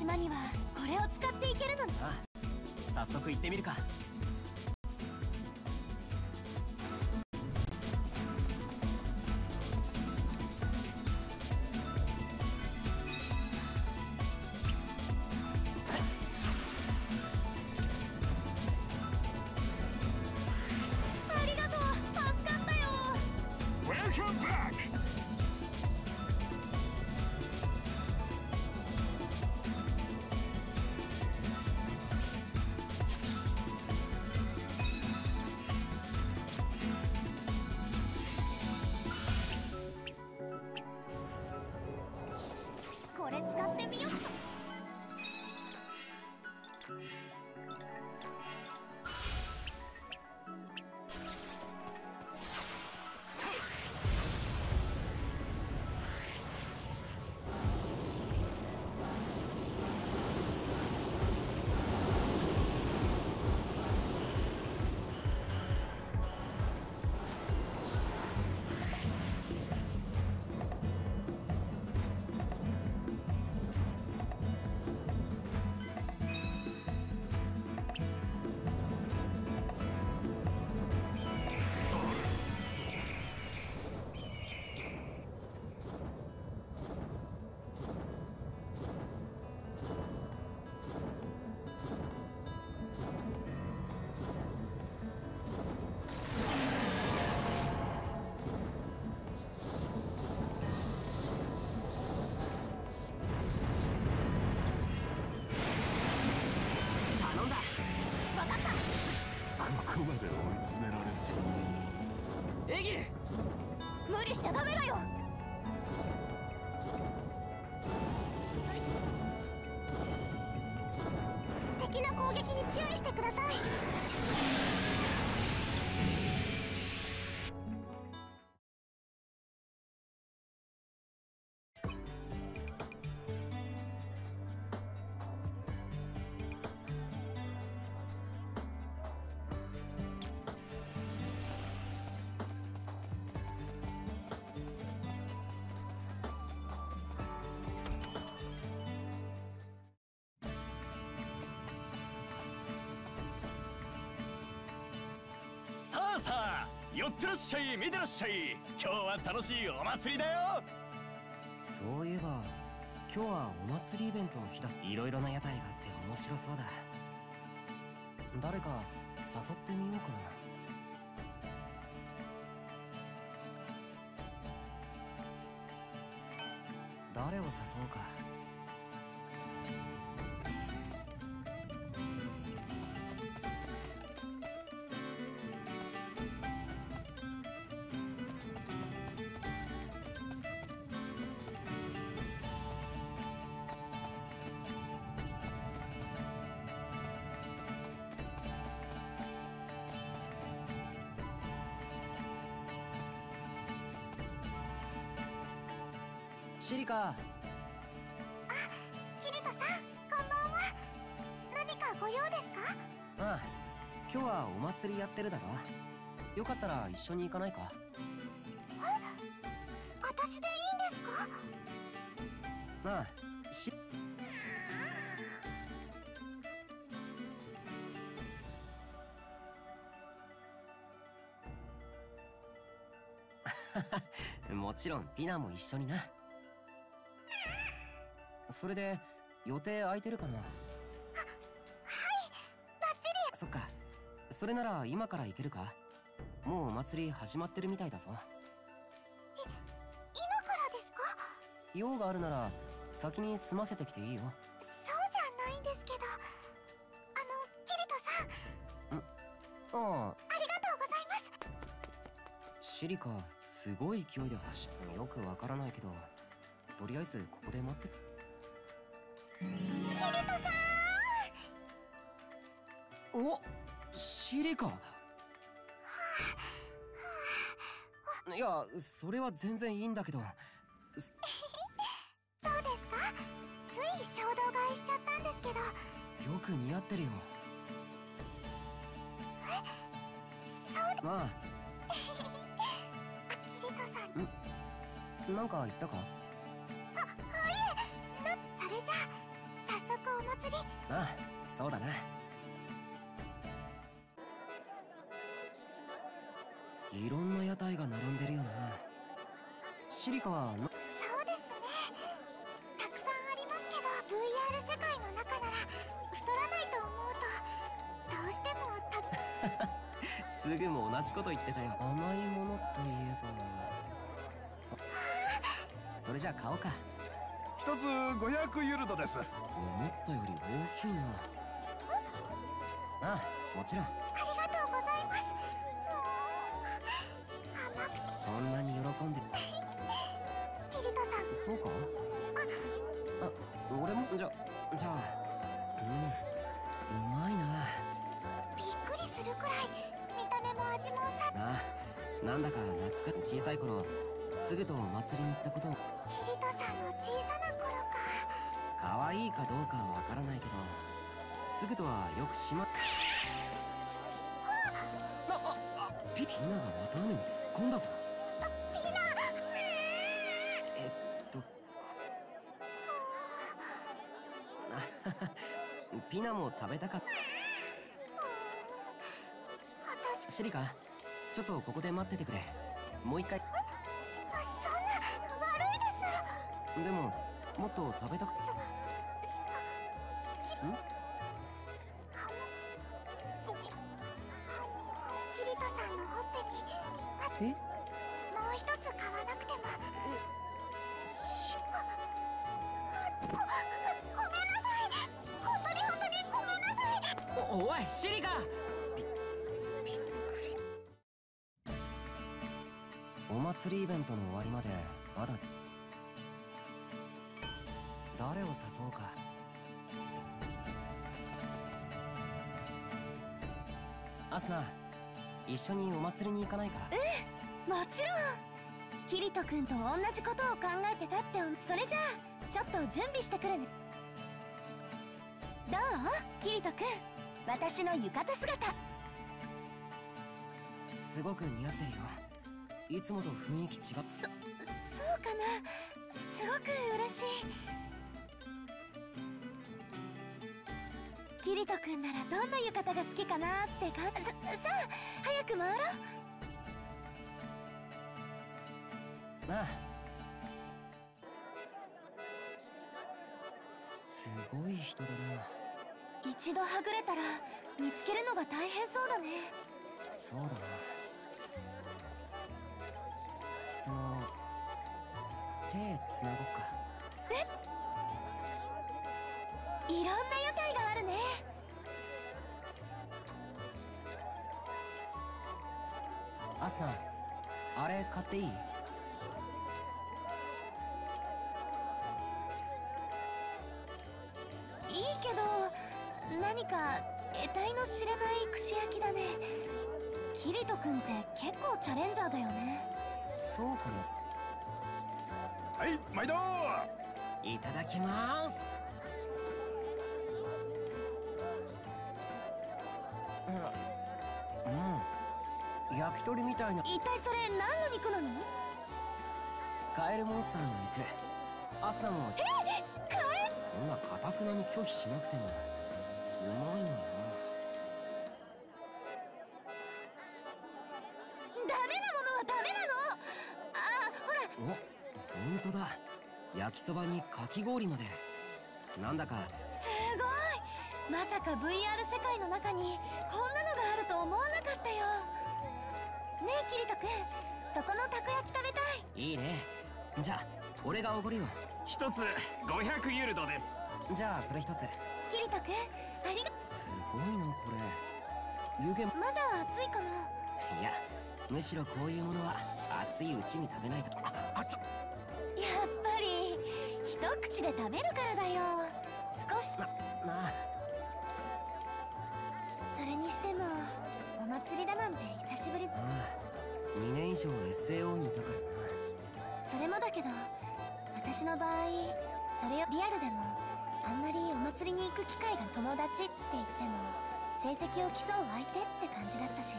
島にはこれを使っていけるのね。ああ早速行ってみるか。ありがとう。助かったよ。Welcome back! ギ無理しちゃダメだよ。敵の攻撃に注意してください。寄ってらっしゃい見てらっしゃい。今日は楽しいお祭りだよ。そういえば今日はお祭りイベントの日だ。いろいろな屋台があって面白そうだ。誰か誘ってみようかな。誰を誘うか。シリカ。キリトさんこんばんは。何かご用ですか？ああ今日はお祭りやってるだろ。よかったら一緒に行かないか。私でいいんですか？ああし。もちろんピナも一緒になそれで予定空いてるかなバッチリ。そっか。それなら今から行けるか？もうお祭り始まってるみたいだぞ。今からですか？用があるなら先に済ませてきていいよ。そうじゃないんですけど。あのキリトさん。ああ。ありがとうございます。シリカすごい勢いで走ってよくわからないけどとりあえずここで待っておシリカいやそれは全然いいんだけど。んどうですか？つい衝動買いしちゃったんですけど。よく似合ってるよ。そうまあ。あキリトさん。なんか言ったか？なそれじゃあ早速お祭り。ああそうだな。いろんな屋台が並んでるよな。シリカはなそうですね。たくさんありますけど VR 世界の中なら太らないと思うとどうしてもた すぐも同じこと言ってたよ。甘いものといえば。それじゃあ買おうか一つ500ユルドです。思ったより大きいな。ああもちろん。ありがとうございます。甘くてそんなに喜んで。キリトさん。そうか？あ。俺も？じゃじゃあ。うん。うまいな。びっくりするくらい見た目も味もさ。あなんだか懐か小さい頃すぐとお祭りに行ったこと。キリ可愛いかどうかはわからないけどすぐとはよくしまあああピピナが綿あめに突っ込んだぞ。ピナえっとあ ピナも食べたかっ私た。シリカちょっとここで待っててくれ。もう一回。そんな悪いです。でももっと食べたくんキリトさん？のほっぺにえ？もう一つ買わなくても。しごごめんなさい。本当に本当にごめんなさい。おおいシリカ。びびっくり。お祭りイベントの終わりまでまだ。誰を誘おうかアスナ一緒にお祭りに行かないか？もちろん。キリト君と同じことを考えてたってそれじゃあちょっと準備してくるね。どう？キリト君。私の浴衣姿。すごく似合ってるよ。いつもと雰囲気違っそそうかな。すごく嬉しいキリト君ならどんな浴衣が好きかなってかささあ早く回ろう。なあ。すごい人だな。一度はぐれたら見つけるのが大変そうだね。そうだな。その手つなごっかいろんな屋台があるね。アスナあれ買っていい？いいけど何か得体の知れない串焼きだね。キリト君って結構チャレンジャーだよね。そうかはい毎度。ないただきます焼き鳥みたいな。一体それ何の肉なの？カエルモンスターの肉。アスナも。カエそんなかたくなに拒否しなくても。うまいのになダメなものはダメなの？あほら。お本当だ。焼きそばにかき氷まで。なんだか。すごい。まさか VR 世界の中にこんなのがあると思わなかったよねえキリト君。そこのたこ焼き食べたい。いいね。じゃあ俺がおごるよ。一つ500ユルドです。じゃあそれ一つ。キリト君ありがすごいなこれ。湯気も。まだ暑いかな。いやむしろこういうものは熱いうちに食べないと。ああちょ。やっぱり一口で食べるからだよ。少し。ななあ。それにしてもお祭りだなんて久しぶり。ああ2年以上 SAO にいたからな。それもだけど私の場合それをリアルでもあんまりお祭りに行く機会が友達って言っても成績を競う相手って感じだったし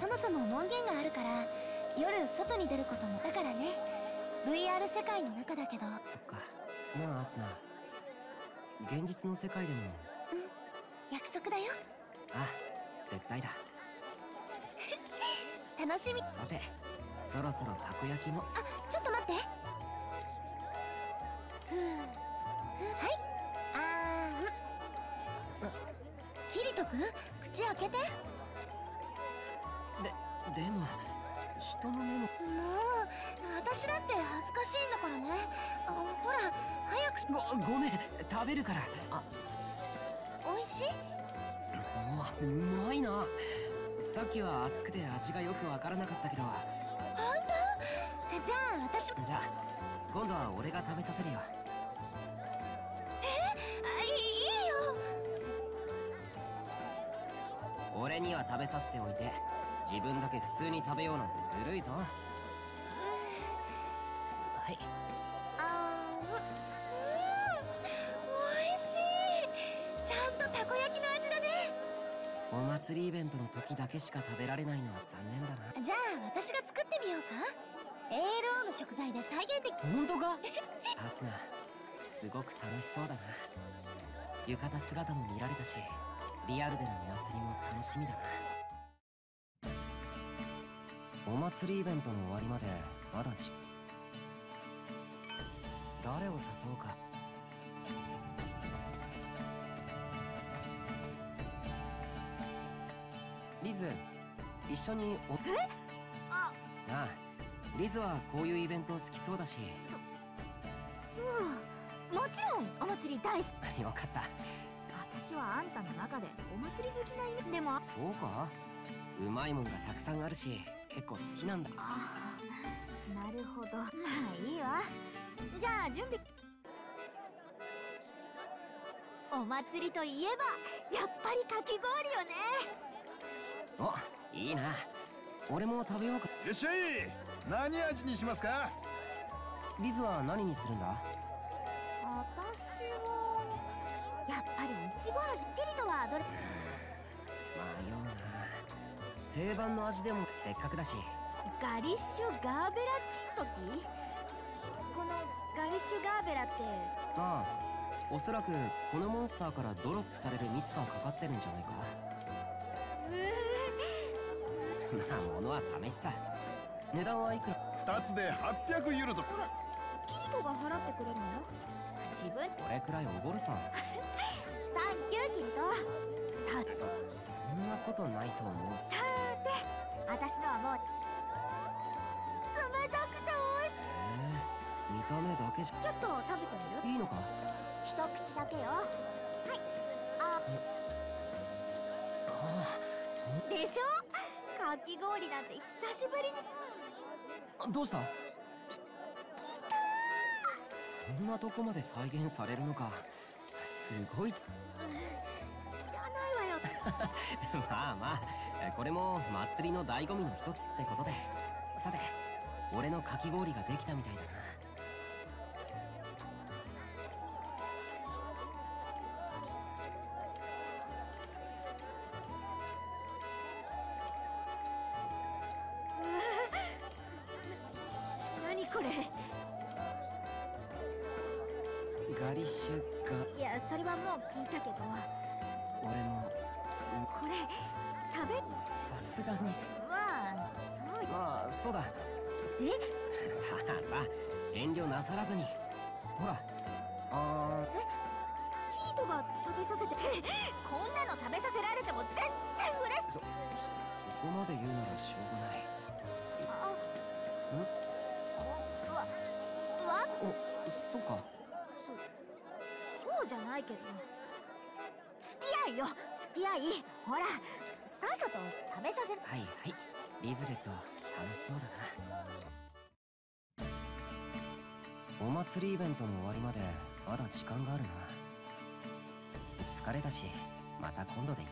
そもそも門限があるから夜外に出ることもだからね。VR 世界の中だけど。そっか。なあアスナ。現実の世界でも。約束だよ。あ絶対だ楽しみ。さてそろそろたこ焼きも。あちょっと待って。はい。あーん。キリト君口開けて。ででも人の目も。もう私だって恥ずかしいんだからね。あほら早くし。ごごめん。食べるから。あ。美味しい？うわうまいなさっきは熱くて味がよくわからなかったけど。本当？じゃあ私も。じゃあ今度は俺が食べさせるよ。俺には食べさせておいて。自分だけ普通に食べようなんてずるいぞ祭りイベントの時だけしか食べられないのは残念だな。じゃあ私が作ってみようか。ALO の食材で再現でき本当か？アスナすごく楽しそうだな。浴衣姿も見られたしリアルでのお祭りも楽しみだな。お祭りイベントの終わりまでまだち誰を誘おうかズ一緒におあ。ああリズはこういうイベント好きそうだし。そう。もちろんお祭り大好き。よかった。私はあんたの中でお祭り好きな犬でもあ。そうか。うまいもんがたくさんあるし結構好きなんだ。あなるほど。まあいいわ。じゃあ準備。お祭りといえばやっぱりかき氷よねおいいな。俺も食べようか。いらっしゃい。何味にしますか？リズは何にするんだ？私はやっぱりいちご味キリトはどれ？迷うな。定番の味でもせっかくだし。ガリッシュガーベラ金時このガリッシュガーベラってああおそらくこのモンスターからドロップされる蜜がかかってるんじゃないかまあ物は試しさ。値段はいくら？2つで800ユルドキリトが払ってくれるの？自分？これくらいおごるさ。サンキューキリトさそそんなことないと思う。さーて私のはもう冷たくておい。しへえ見た目だけじいちょっと食べてみる？ゃいいのか？一口だけよ。はい。あ。あでしょ？かき氷なんて久しぶりにあどうしたそんなとこまで再現されるのか。すごい。いらないわよ。まあまあこれも祭りの醍醐味の一つってことで。さて俺のかき氷ができたみたいだなガリッシュがいやそれはもう聞いたけど。俺も。これ食べさすがに。まあそうまあそうだ。え？さあさあ遠慮なさらずに。ほら。あキリトが食べさせて こんなの食べさせられても全然嬉しーそそそこまで言うならしょうがない。あわわおそうか。そうじゃないけど。付き合いよ付き合い。ほらさっさと食べさせはいはいリズベット楽しそうだな。お祭りイベントの終わりまでまだ時間があるな。疲れたしまた今度でいい。